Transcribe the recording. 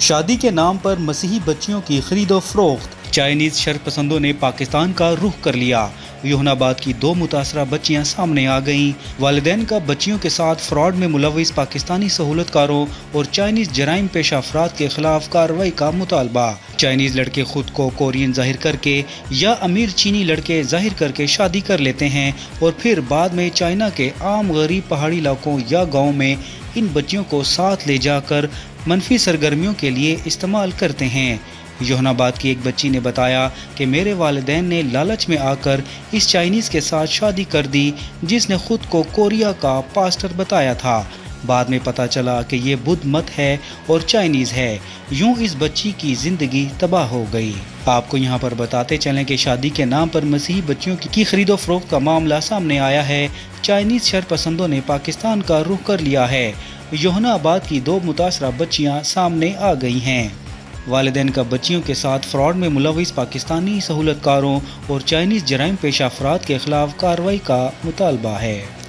शादी के नाम पर मसीही बच्चियों की खरीदो फरोख्त। चाइनीज़ शर पसंदों ने पाकिस्तान का रुख कर लिया। योहनाबाद की दो मुतासरा बच्चियाँ सामने आ गईं। वालदेन का बच्चियों के साथ फ्रॉड में मुलविस पाकिस्तानी सहूलतकारों और चाइनीज़ जराइम पेशा अफराद के खिलाफ कार्रवाई का मुतालबा। चाइनीज़ लड़के खुद को कोरियन ज़ाहिर करके या अमीर चीनी लड़के ज़ाहिर करके शादी कर लेते हैं और फिर बाद में चाइना के आम गरीब पहाड़ी इलाकों या गाँव में इन बच्चियों को साथ ले जाकर मनफी सरगर्मियों के लिए इस्तेमाल करते हैं। योहनाबाद की एक बच्ची ने बताया कि मेरे वालदेन ने लालच में आकर इस चाइनीज़ के साथ शादी कर दी, जिसने खुद को कोरिया का पास्टर बताया था। बाद में पता चला कि ये बुद्ध मत है और चाइनीज़ है। यूँ इस बच्ची की ज़िंदगी तबाह हो गई। आपको यहाँ पर बताते चलें कि शादी के नाम पर मसीही बच्चियों की खरीदो फरोख्त का मामला सामने आया है। चाइनीज़ शर पसंदों ने पाकिस्तान का रुख कर लिया है। योहनाबाद की दो मुतासरा बच्चियाँ सामने आ गई हैं। वालदेन का बच्चियों के साथ फ्रॉड में मुलविस पाकिस्तानी सहूलतकारों और चाइनीज़ जराइम पेशा अफराद के खिलाफ कार्रवाई का मुतालबा है।